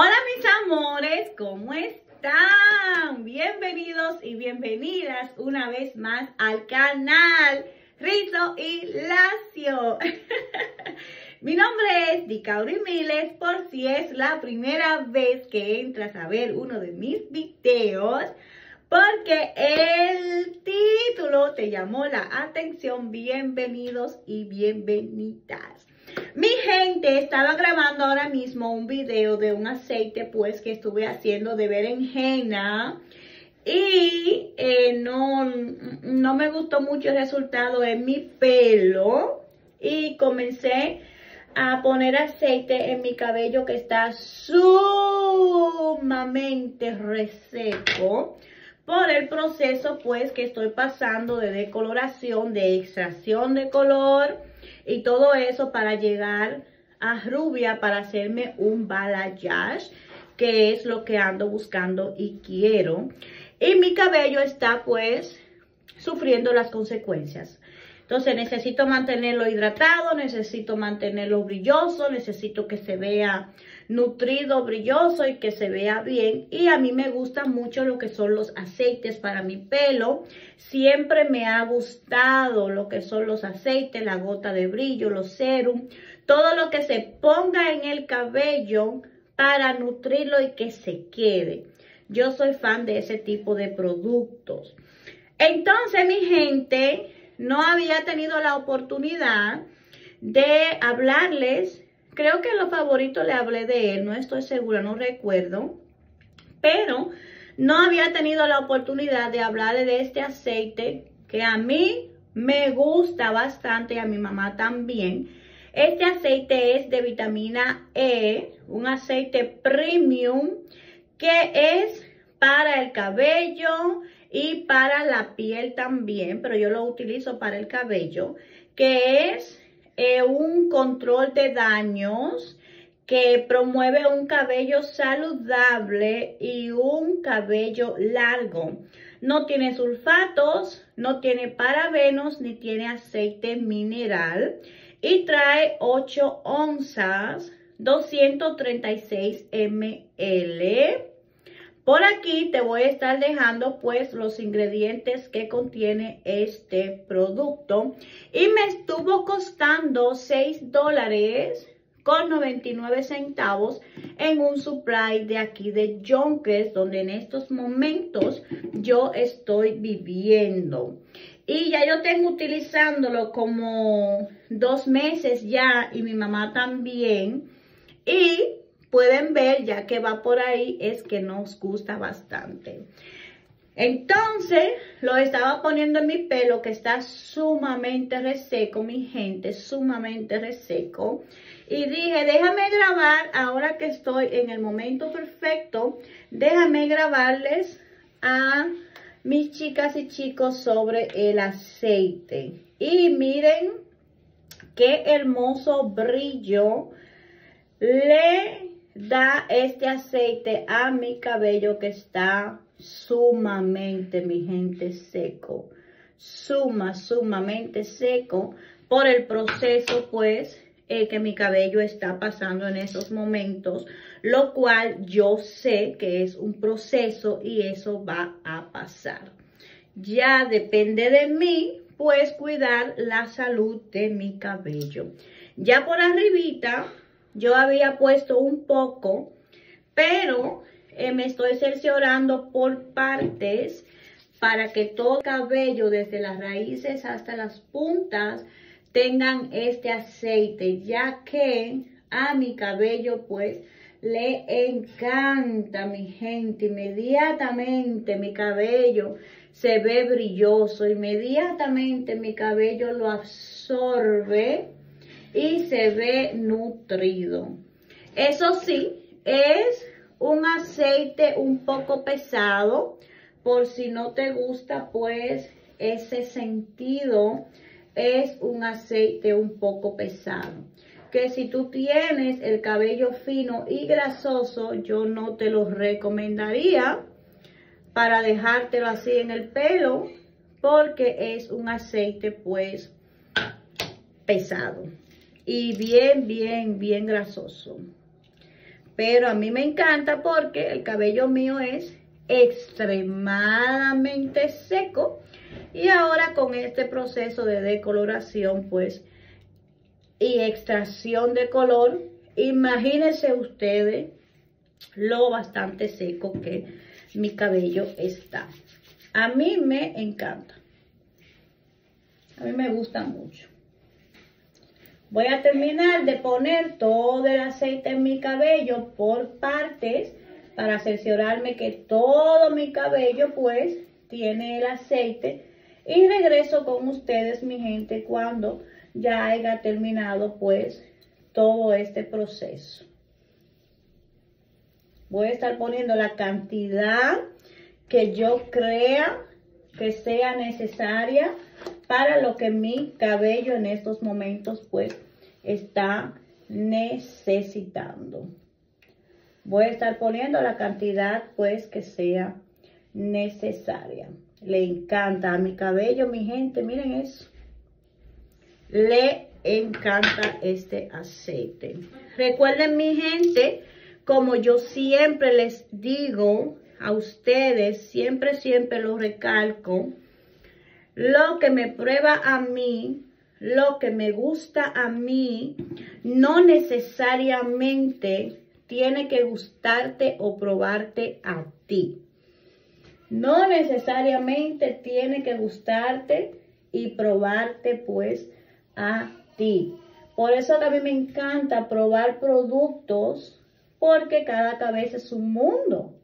Hola mis amores, ¿cómo están? Bienvenidos y bienvenidas una vez más al canal Rizo y Lacio. Mi nombre es Dicauri Miles, por si es la primera vez que entras a ver uno de mis videos, porque el título te llamó la atención. Bienvenidos y bienvenidas. Mi gente, estaba grabando ahora mismo un video de un aceite pues que estuve haciendo de berenjena. Y eh, no, no me gustó mucho el resultado en mi pelo. Y comencé a poner aceite en mi cabello que está sumamente reseco por el proceso pues que estoy pasando de decoloración, de extracción de color y todo eso para llegar a rubia para hacerme un balayage que es lo que ando buscando y quiero. Y mi cabello está pues sufriendo las consecuencias. Entonces necesito mantenerlo hidratado, necesito mantenerlo brilloso, necesito que se vea nutrido, brilloso y que se vea bien. Y a mí me gusta mucho lo que son los aceites para mi pelo. Siempre me ha gustado lo que son los aceites, la gota de brillo, los serum, todo lo que se ponga en el cabello para nutrirlo y que se quede. Yo soy fan de ese tipo de productos. Entonces, mi gente, no había tenido la oportunidad de hablarles. Creo que en los favoritos le hablé de él, no estoy segura, no recuerdo. Pero no había tenido la oportunidad de hablarle de este aceite que a mí me gusta bastante y a mi mamá también. Este aceite es de vitamina E, un aceite premium que es para el cabello, y para la piel también, pero yo lo utilizo para el cabello, que es eh, un control de daños que promueve un cabello saludable y un cabello largo. No tiene sulfatos, no tiene parabenos ni tiene aceite mineral y trae 8 onzas, 236 ml. Por aquí te voy a estar dejando pues los ingredientes que contiene este producto. Y me estuvo costando 6 dólares con 99 centavos en un supply de aquí de Junkers, donde en estos momentos yo estoy viviendo. Y ya yo tengo utilizándolo como dos meses ya y mi mamá también. Y pueden ver, ya que va por ahí, es que nos gusta bastante. Entonces, lo estaba poniendo en mi pelo que está sumamente reseco, mi gente, sumamente reseco. Y dije, déjame grabar, ahora que estoy en el momento perfecto, déjame grabarles a mis chicas y chicos sobre el aceite. Y miren qué hermoso brillo le da este aceite a mi cabello que está sumamente, mi gente, seco. Suma, sumamente seco por el proceso, pues, eh, que mi cabello está pasando en esos momentos, lo cual yo sé que es un proceso y eso va a pasar. Ya depende de mí, pues, cuidar la salud de mi cabello. Ya por arribita yo había puesto un poco, pero eh, me estoy cerciorando por partes para que todo el cabello, desde las raíces hasta las puntas, tengan este aceite, ya que a mi cabello pues le encanta mi gente, inmediatamente mi cabello se ve brilloso, inmediatamente mi cabello lo absorbe y se ve nutrido. Eso sí, es un aceite un poco pesado, por si no te gusta pues ese sentido, es un aceite un poco pesado. Que si tú tienes el cabello fino y grasoso, yo no te lo recomendaría para dejártelo así en el pelo, porque es un aceite pues pesado y bien, bien, bien grasoso. Pero a mí me encanta porque el cabello mío es extremadamente seco. Y ahora con este proceso de decoloración, pues, y extracción de color, imagínense ustedes lo bastante seco que mi cabello está. A mí me encanta. A mí me gusta mucho. Voy a terminar de poner todo el aceite en mi cabello por partes para cerciorarme que todo mi cabello pues tiene el aceite y regreso con ustedes mi gente cuando ya haya terminado pues todo este proceso. Voy a estar poniendo la cantidad que yo crea que sea necesaria para lo que mi cabello en estos momentos pues está necesitando. Voy a estar poniendo la cantidad pues que sea necesaria. Le encanta a mi cabello, mi gente, miren eso. Le encanta este aceite. Recuerden mi gente, como yo siempre les digo a ustedes, siempre, siempre lo recalco, lo que me prueba a mí, lo que me gusta a mí, no necesariamente tiene que gustarte o probarte a ti. No necesariamente tiene que gustarte y probarte pues a ti. Por eso mí me encanta probar productos porque cada cabeza es un mundo.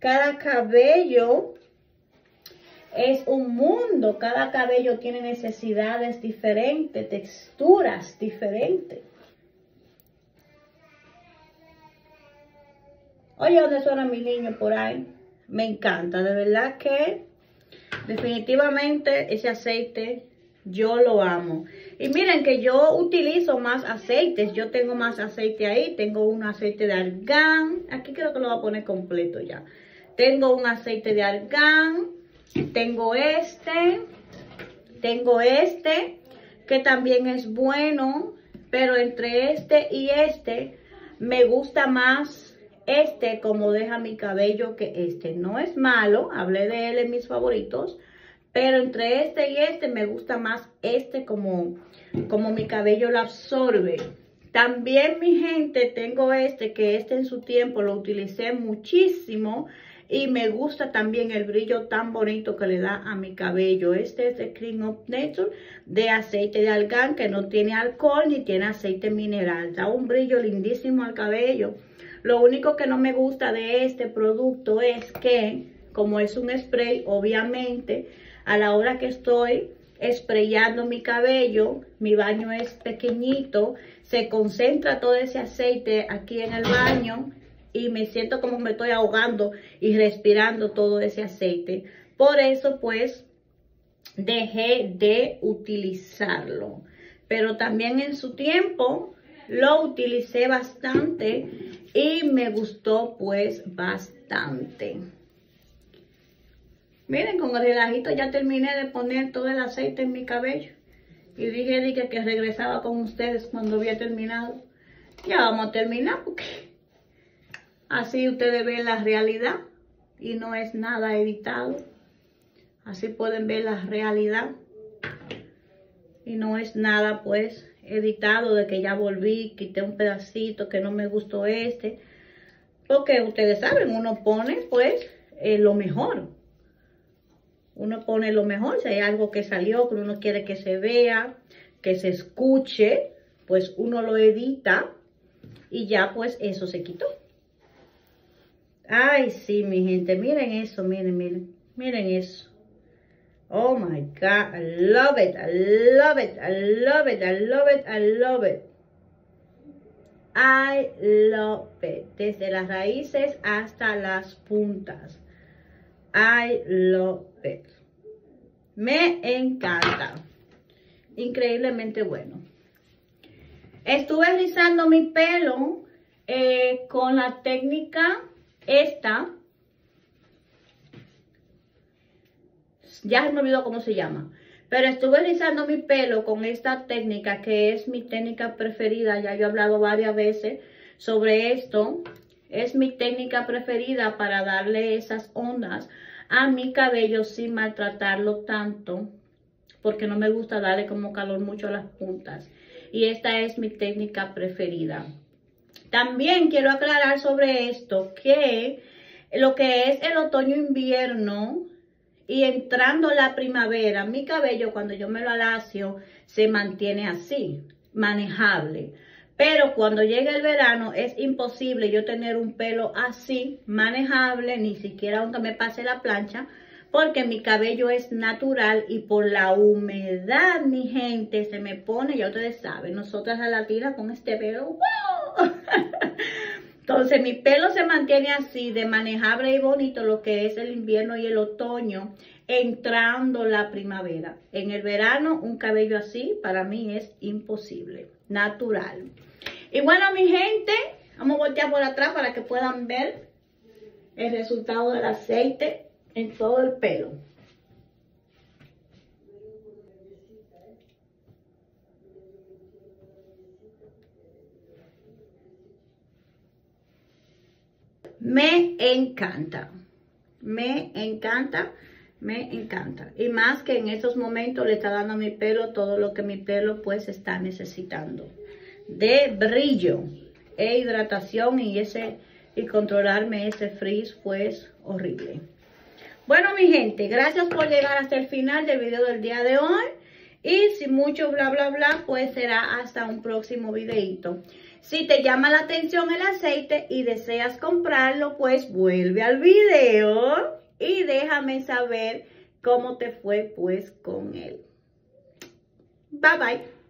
Cada cabello es un mundo, cada cabello tiene necesidades diferentes, texturas diferentes. Oye, ¿dónde suena mi niño por ahí? Me encanta, de verdad que definitivamente ese aceite yo lo amo. Y miren que yo utilizo más aceites, yo tengo más aceite ahí, tengo un aceite de argán, aquí creo que lo voy a poner completo ya. Tengo un aceite de argán, tengo este, tengo este, que también es bueno, pero entre este y este, me gusta más este como deja mi cabello que este. No es malo, hablé de él en mis favoritos, pero entre este y este me gusta más este como, como mi cabello lo absorbe. También mi gente, tengo este, que este en su tiempo lo utilicé muchísimo y me gusta también el brillo tan bonito que le da a mi cabello. Este es de Cream of Nature de aceite de algán que no tiene alcohol ni tiene aceite mineral. Da un brillo lindísimo al cabello. Lo único que no me gusta de este producto es que, como es un spray, obviamente, a la hora que estoy sprayando mi cabello, mi baño es pequeñito, se concentra todo ese aceite aquí en el baño y me siento como me estoy ahogando y respirando todo ese aceite. Por eso pues dejé de utilizarlo. Pero también en su tiempo lo utilicé bastante y me gustó pues bastante. Miren, con el relajito ya terminé de poner todo el aceite en mi cabello. Y dije, dije que regresaba con ustedes cuando había terminado. Ya vamos a terminar porque Así ustedes ven la realidad y no es nada editado. Así pueden ver la realidad. Y no es nada pues editado de que ya volví, quité un pedacito, que no me gustó este. Porque ustedes saben, uno pone pues eh, lo mejor. Uno pone lo mejor, si hay algo que salió, que uno quiere que se vea, que se escuche, pues uno lo edita y ya pues eso se quitó. Ay, sí, mi gente. Miren eso, miren, miren. Miren eso. Oh my God. I love it. I love it. I love it. I love it. I love it. I love it. Desde las raíces hasta las puntas. I love it. Me encanta. Increíblemente bueno. Estuve rizando mi pelo eh, con la técnica esta, ya se me olvidó cómo se llama, pero estuve rizando mi pelo con esta técnica que es mi técnica preferida, ya yo he hablado varias veces sobre esto. Es mi técnica preferida para darle esas ondas a mi cabello sin maltratarlo tanto, porque no me gusta darle como calor mucho a las puntas. Y esta es mi técnica preferida. También quiero aclarar sobre esto que lo que es el otoño-invierno y entrando la primavera, mi cabello cuando yo me lo alacio se mantiene así, manejable. Pero cuando llega el verano es imposible yo tener un pelo así, manejable, ni siquiera aunque me pase la plancha, porque mi cabello es natural y por la humedad, mi gente, se me pone, ya ustedes saben, nosotras la latinas con este pelo, ¡wow! Entonces mi pelo se mantiene así de manejable y bonito lo que es el invierno y el otoño, entrando la primavera. En el verano un cabello así para mí es imposible, natural. Y bueno mi gente, vamos a voltear por atrás para que puedan ver el resultado del aceite en todo el pelo. Me encanta, me encanta, me encanta. Y más que en estos momentos le está dando a mi pelo todo lo que mi pelo pues está necesitando. De brillo e hidratación y ese y controlarme ese frizz pues horrible. Bueno mi gente, gracias por llegar hasta el final del video del día de hoy. Y sin mucho bla bla bla, pues será hasta un próximo videito. Si te llama la atención el aceite y deseas comprarlo, pues vuelve al video y déjame saber cómo te fue pues con él. Bye bye.